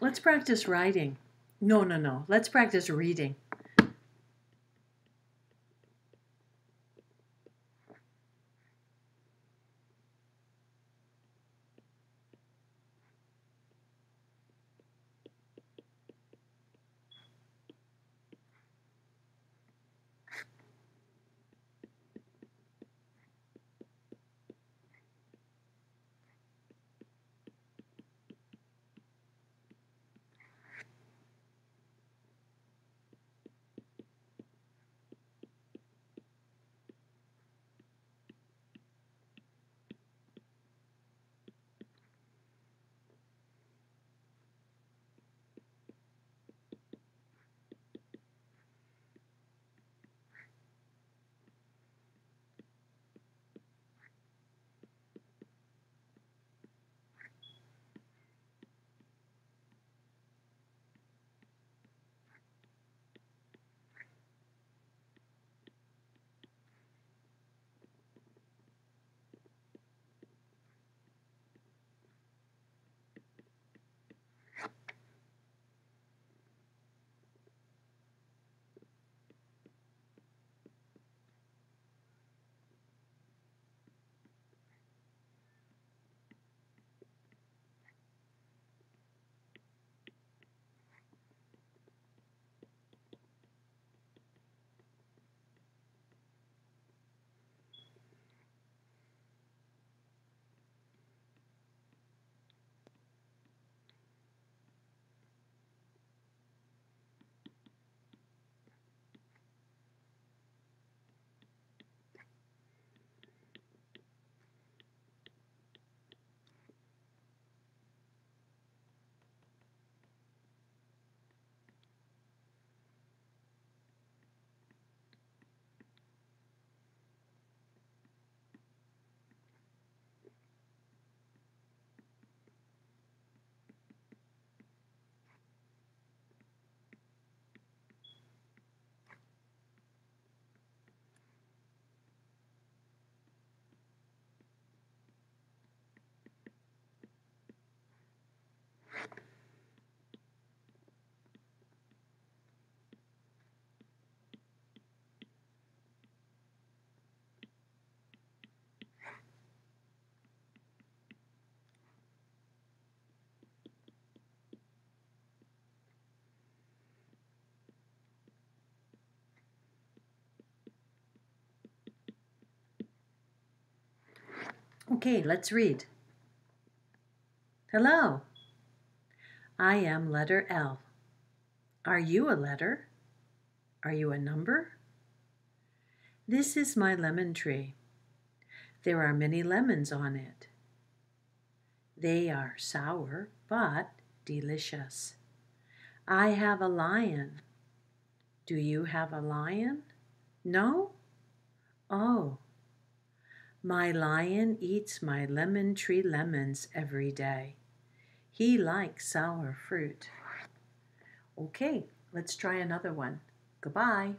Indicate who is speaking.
Speaker 1: Let's practice writing. No, no, no. Let's practice reading. Okay, let's read. Hello. I am letter L. Are you a letter? Are you a number? This is my lemon tree. There are many lemons on it. They are sour but delicious. I have a lion. Do you have a lion? No? Oh. My lion eats my lemon tree lemons every day. He likes sour fruit. Okay, let's try another one. Goodbye.